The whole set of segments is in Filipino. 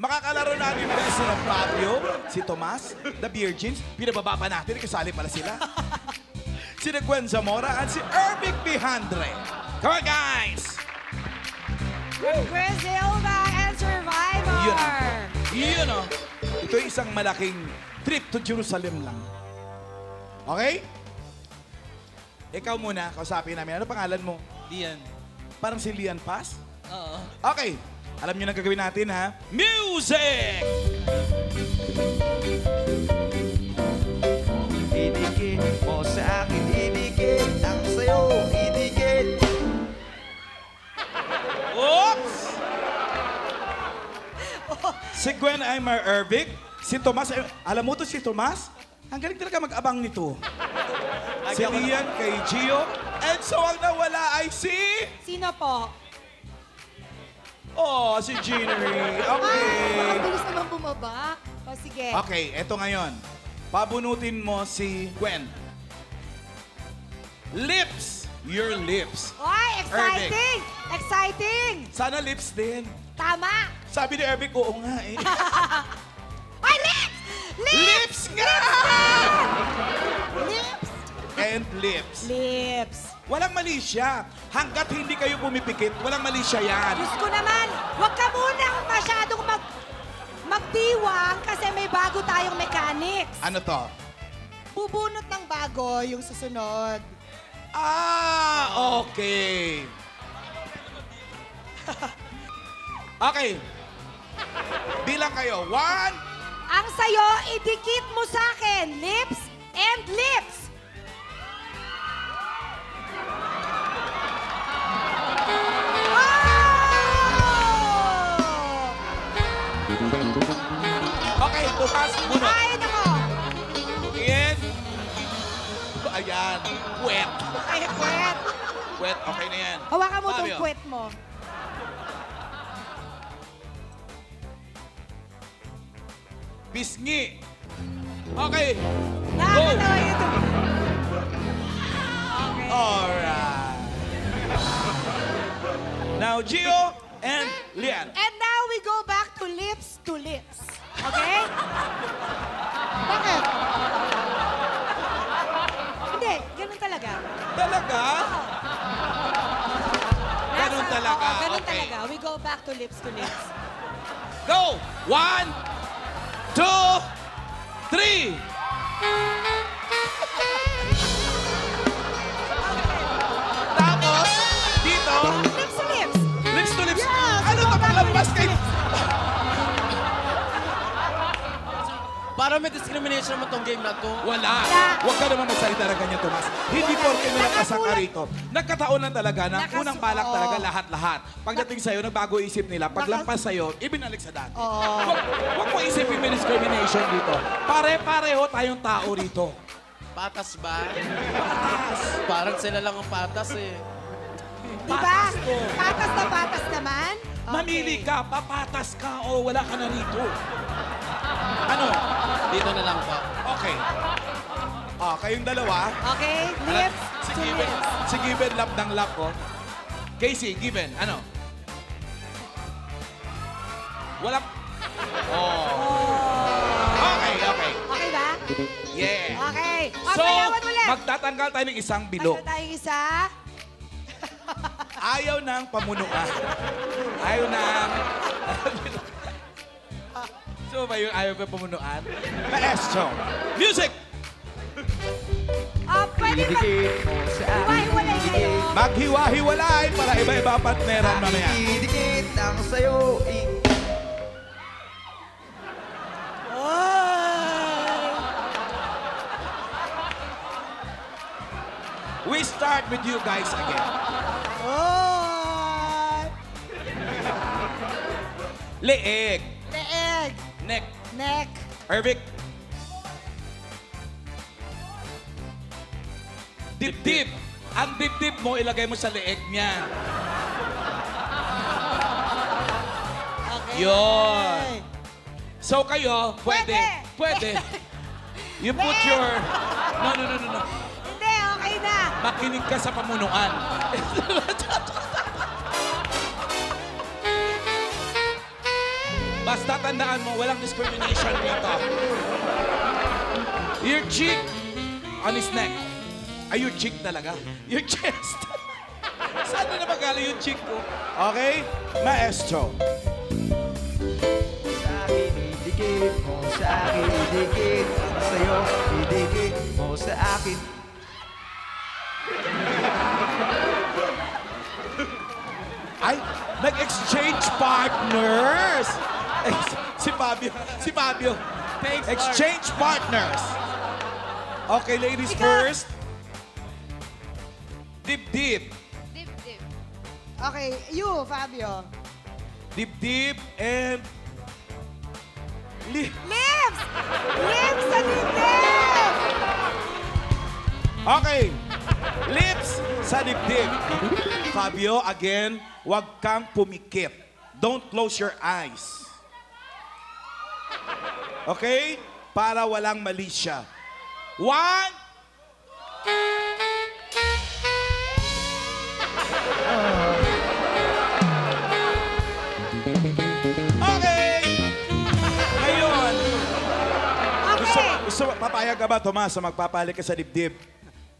Makakalaro natin yung si Fabio, si Tomas, the Virgins. Pinababa pa natin, kasali pala sila. si Gwen Zamora at si Ervic Bihandre. Come on, guys! Griselda and Survivor. Yun. Yun, oh. Ito ay isang malaking trip to Jerusalem lang. Okay? Ikaw muna, kausapin namin. Ano pangalan mo? Diyan. Parang si Lian Paz? Oo. Okay. Alam niyo na gagawin natin, ha? Music! Idikit mo sa akin, idikit ang sayo, idikit. Oops! si Gwen Aymar Ervic, si Tomas, alam mo to si Tomas? Ang galing talaga mag-abang nito. si Lian kay Gio, and so ang nawala ay si... Sino po? Oh, si. Ah, Okay. mabilis naman bumaba. O sige. Okay, eto ngayon. Pabunutin mo si Gwen. Lips! Your lips. Oy, exciting! Exciting! Sana lips din. Tama! Sabi ni Ervic, oo nga eh. Ay, lips! Lips! lips nga! Lips! And lips. Lips. Walang mali siya. Hanggat hindi kayo pumipikit, walang mali siya yan. Diyos ko naman, huwag ka muna masyadong mag magdiwang kasi may bago tayong mechanics. Ano to? Bubunot ng bago yung susunod. Ah, okay. okay. Bilang kayo. One, Ang sayo, idikit mo sa akin, lips and lips. Okay, tumas, bunot. Ay, nako. In. Ayan. Wet. Ay, kwet. Wet, okay na yan. Hawakan mo tong Fabio. kwet mo. Pisngi. Okay. Nakakatawa ito. Okay. Alright. Now, Gio and Lian. And lips to lips. Okay? Bakit? Hindi, ganun talaga. Talaga? Ganun talaga, oo, ganun okay. talaga. We go back to lips to lips. Go! One, two, three. Para may discrimination naman tong game na to. Wala. Huwag ka naman magsalita na ganyan, Tomas. Hindi porke nalapasan ka Nakasulat. rito. Nagkataon lang talaga na Nakas- unang balak Oo. talaga lahat-lahat. Pagdating sa'yo, nagbago isip nila. Paglampas sa'yo, ibinalik sa dati. Oo. Huwag, huwag mo isipin may discrimination dito. Pare-pareho tayong tao rito. Patas ba? Parang sila lang ang patas eh. Diba? Patas na patas naman. Okay. Mamili ka, papatas ka o wala ka na rito. Ano? Dito na lang po. Okay. Ah, kayong dalawa. Okay, lips si to Given, lips. si Given lap ng lap ko. Casey, Given, ano? Walang... Oh. Okay, okay. Okay ba? Yeah. Okay. O, So, sayawan magtatanggal tayo ng isang bilog. Ano tayong isa? Ayaw ng pamunuan. Ayaw ng... so ba yung ayaw ng pamunuan? Maestro. Music! O, pwede ba? Mo Hiwa-hiwalay kayo. Maghiwa-hiwalay para iba-iba ang partneran mamaya. idikit ang sayo, We start with you guys again. Leeg. Neck. Ervic. Dip-dip. Ang dip-dip mo, ilagay mo sa leeg niya. Okay. Yun. So kayo, pwede. Pwede. Pwede. You put your... No, no, no, no, no. Hindi, okay na. Makinig ka sa pamunuan. Basta Tomas, tatandaan mo, walang discrimination dito. Your cheek on his neck. Ay, your cheek talaga. Your chest. Saan na napagaling yung cheek ko? Okay? Maestro. Sa akin idikit mo Sa akin idikit sa'yo idikit mo sa akin Ay, nag-exchange partners. Si Fabio. Si Fabio. Thanks, Exchange partners. Okay, ladies Ika. first. Dip dip. Dip, dip. Okay, you, Fabio. Dip dip and... Li Lips! Lips sa dibdib! okay. Lips sa dibdib. Fabio, again, wag kang pumikit. Don't close your eyes. Okay? Para walang mali siya. One, Okay! Ngayon, gusto, Okay. gusto, papayag ka ba, Tomas, na magpapalik ka sa dibdib?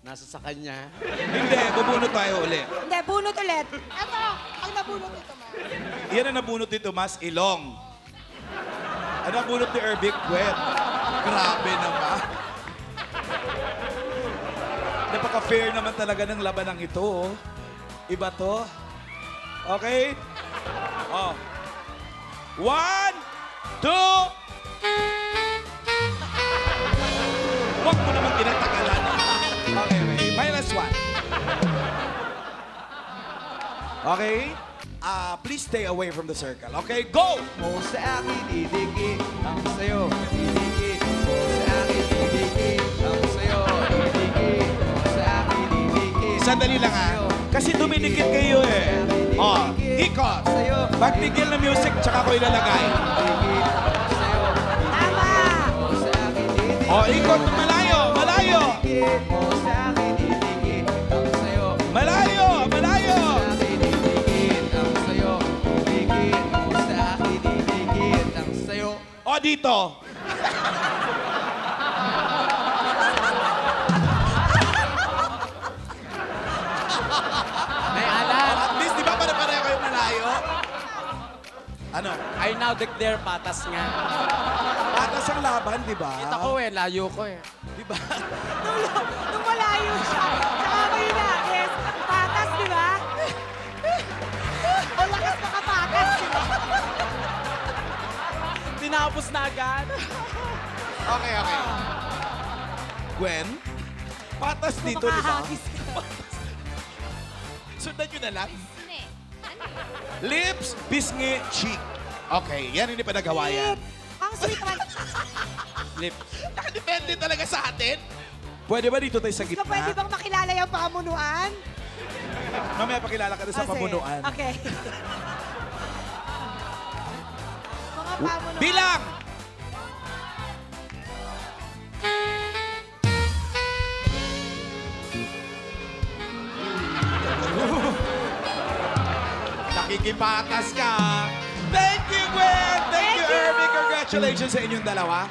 Nasa sa kanya. Hindi, bubunot tayo uli. Hindi, bunot ulit. Ito, ang nabunot ito mo. Yan ang nabunot ni Tomas, ilong. Ang nabunot ni Erbic, wet. Grabe naman. Napaka-fair naman talaga ng labanang ito. oh. Iba to. Okay? Oh. One, two, Huwag mo naman tinatagalan. Okay, okay. Minus one. Okay? Ah, please stay away from the circle. Okay, go! mo sa akin idikit Ang sa'yo idikit mo sa akin idikit Ang sa'yo idikit mo sa akin idikit Sandali lang ha. Kasi dumidikit kayo eh. Oh, ikot. Pagtigil na music, tsaka ko ilalagay. Tama! Oh, ikot malayo, malayo. mo sa akin dito. May alam. At least, di ba pare-pareho kayo malayo? Ano? I now declare patas nga. Patas ang laban, di ba? Kita ko eh, layo ko eh. Di ba? Nung, nung malayo siya, saka kayo nagis, Tinapos na agad. Okay, okay. Gwen, patas dito, di ba? Makahagis ka. Sundan nyo na lang. Ano yun? Lips, bisngi, cheek. Okay, yan hindi pa nagawa yan. Ang sweet naman. Lip. Nakadepende talaga sa atin. Pwede ba dito tayo sa Gusto pwede gitna? bang makilala yung pamunuan? Mamaya pakilala ka na sa Ah, pamunuan. Okay. Bilang! Nakikipatas ka. Thank you, Gwen! Thank, Thank you, you! Irving. Congratulations sa inyong dalawa.